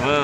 Well.